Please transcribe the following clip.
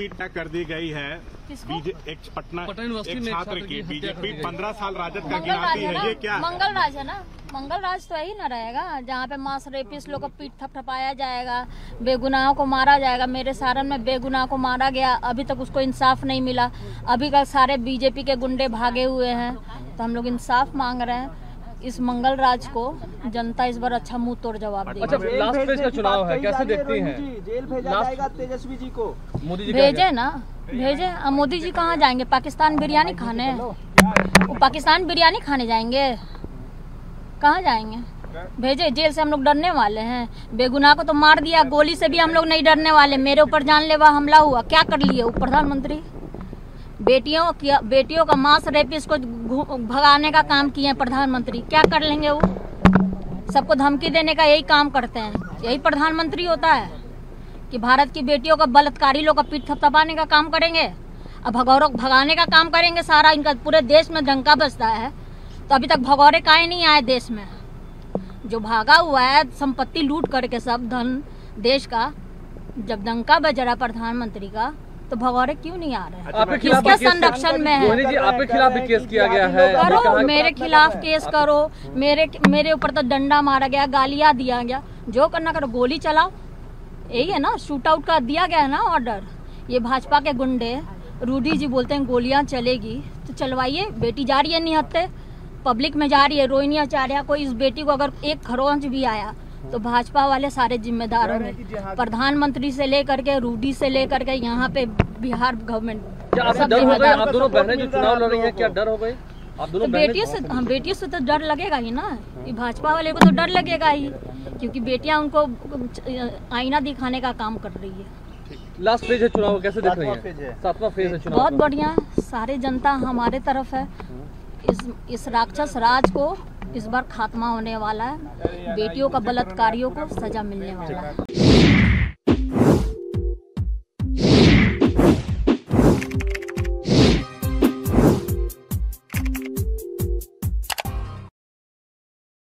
तय कर दी गई है। एक पटना एक छात्र की बीजेपी पंद्रह साल राजद का मंगल राज है ना? ये क्या? मंगल राज है ना? मंगल राज तो यही ना रहेगा जहाँ पे मास रेपिस लोग को पीठ थपथपाया जाएगा बेगुनाहों को मारा जाएगा। मेरे सारण में बेगुनाह को मारा गया अभी तक उसको इंसाफ नहीं मिला। अभी कल सारे बीजेपी के गुंडे भागे हुए हैं तो हम लोग इंसाफ मांग रहे हैं। इस मंगल राज को जनता इस बार अच्छा मुँह तोड़ जवाब अच्छा देगी लास्ट फ़ेज़ का चुनाव है कैसे देखती हैं? जेल भेजा जाएगा तेजस्वी जी को। मोदी जी भेजे ना भेजे। मोदी जी कहाँ जाएँगे? पाकिस्तान बिरयानी खाने वो पाकिस्तान बिरयानी खाने जाएँगे। कहाँ जाएँगे? भेजे जेल से हम लोग डरने वाले हैं। बेगुनाह को तो मार दिया गोली से भी हम लोग नहीं डरने वाले। मेरे ऊपर जानलेवा हमला हुआ। क्या कर लिए? वो प्रधानमंत्री? बेटियों की बेटियों का मांस रेपिस को घु- भगाने का काम किए प्रधानमंत्री। क्या कर लेंगे वो? सबको धमकी देने का यही काम करते हैं। यही प्रधानमंत्री होता है कि भारत की बेटियों का बलात्कारी लोग का पीठ थपथपाने का काम करेंगे अब भगौरों भगाने का काम करेंगे सारा। इनका पूरे देश में डंका बसता है। तो अभी तक भगौरे काहे नहीं आए देश में? जो भागा हुआ है, संपत्ति लूट करके सब धन देश का जब डंका बज रहा प्रधानमंत्री का तो भगौरे क्यों नहीं आ रहे हैं? आपके खिलाफ संरक्षण में है? जी आपके खिलाफ भी केस किया गया है। करो मेरे खिलाफ केस करो। मेरे मेरे ऊपर तो डंडा मारा गया गालियाँ दिया गया। जो करना करो गोली चलाओ। यही है ना शूट आउट का दिया गया है ना ऑर्डर ये भाजपा के गुंडे रूडी जी बोलते हैं गोलियाँ चलेगी। तो चलवाइए बेटी जा रही है निहत्ते पब्लिक में जा रही है रोहिणी आचार्य कोई इस बेटी को अगर एक खरोंच भी आया तो भाजपा वाले सारे जिम्मेदार होंगे प्रधानमंत्री से लेकर के रूडी से लेकर के यहाँ पे बिहार गवर्नमेंट क्या आपको सब डर हो गए? जिम्मेदार आप दोनों बहनें जो चुनाव लड़ रही हैं क्या डर हो गए? तो दोनों बेटियों से हम बेटियों से तो डर लगेगा ही ना ये भाजपा वाले को तो डर लगेगा ही क्योंकि बेटियाँ उनको आईना दिखाने का काम कर रही है। लास्ट फ़ेज़ है चुनाव कैसे देख रही है। सातवां फ़ेज़ है। चुनाव। बहुत बढ़िया सारे जनता हमारे तरफ़ है। इस इस राक्षस राज को इस बार खात्मा होने वाला है। बेटियों का बलात्कारियों को सजा मिलने वाला है।